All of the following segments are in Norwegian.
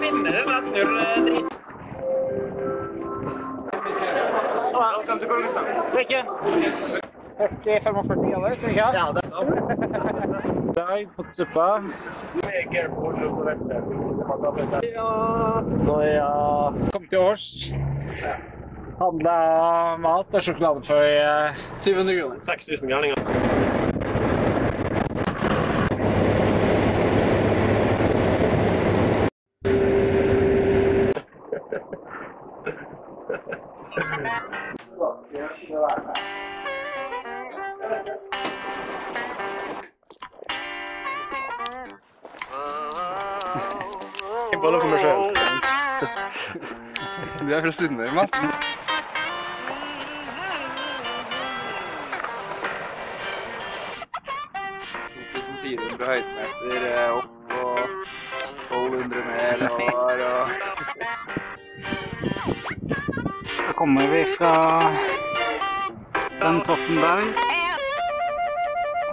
Vinneren snurr Velkommen til Korgestad. Ikke? 40-45 grader, tror jeg? Ja, det I dag fått suppe. Nå er jeg kommet til års. Handla mat og sjokolade for eh, 700 kroner. 6000 gærninger. Jeg boller for meg sjøl. Du er fra Sunnmøre, Mats. høydemeter kommer vi fra den toppen der.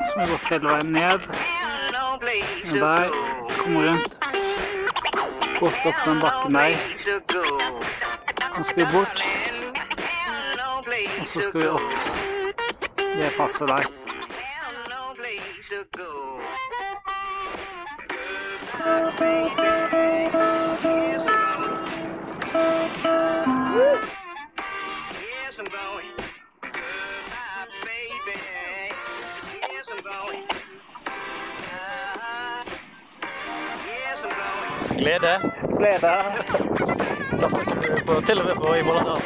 Så må vi gått hele veien ned. Og der. Kommer rundt. Gått opp den bakken der. Nå skal vi bort. Og så skal vi opp det passet der. Yes, Glede. Glede. Da får du på til og med på i Målandalen.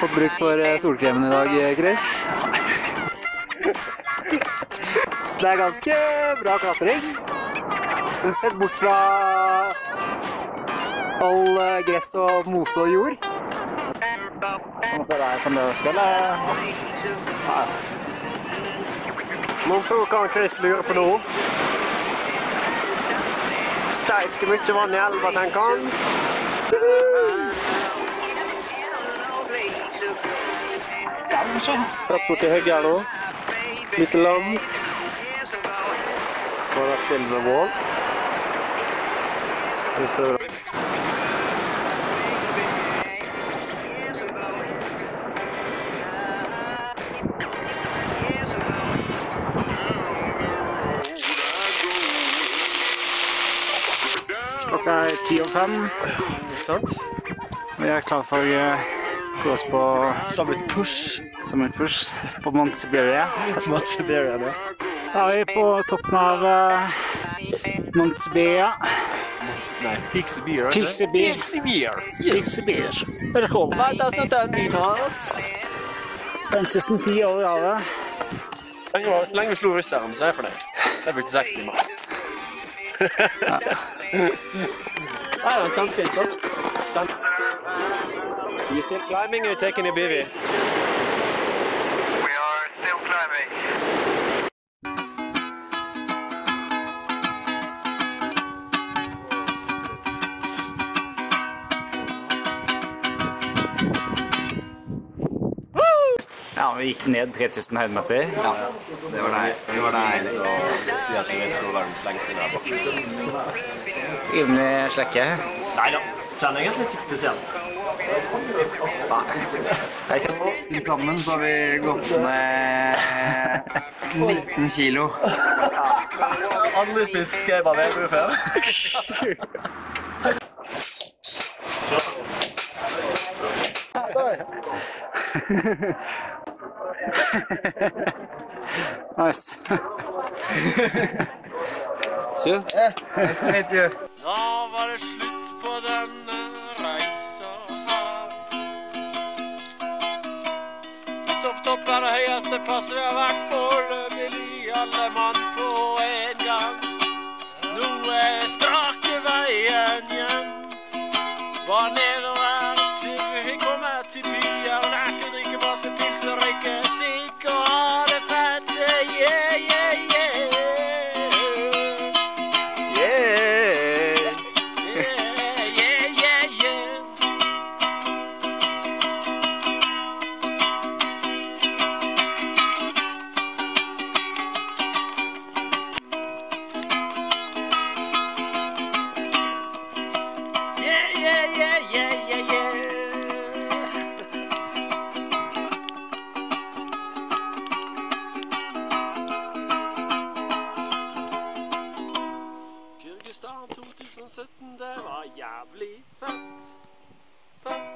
Fått bruk for eh, solkremen i dag, Chris? Det er ganske bra klatring. Men Sett bort fra all eh, gress og mose og jord. Sånn ser det spille. på lørdagskveldet. Mon tro hva Chris lurer på nå. Steike mye vann i elva, tenker han. Rett borti høgget her nå. Lite lam. Bare silvervål. Vi prøver. Er ti og fem. Ikke? Vi er klar for å gå oss på Som et push. på Mount Siberia. Mount Siberia, ja. Da er vi på toppen av uh, Mount Siberia. Nei. Peak Sibir. Peak Sibir. Peak Sibir. Velkommen. Hva er det som oss? 5010 over havet. Så lenge vi slo russeren, så er jeg fornøyd. Jeg brukte seks timer. oh, that sounds good. Sounds... You still climbing or taking a bivy? We are still climbing. Vi gikk ned 3000 høydemeter. Ja, det var deg. Det var deg. som sier at du vet hvor verdens lengste løp er. Rimelig slekke. Nei da. Kjenner egentlig ikke spesielt. Nei. Til sammen så har vi gått med 19 kilo. Aldri spist kebab i Ebru før. Nice. Da var det slutt på denne reisa her. Vi stoppet opp på det høyeste passet vi har vært foreløpig, alle mann på en gang. Nå er strake veien hjem. Bare nedover 2017, det var jævlig fett. Fett.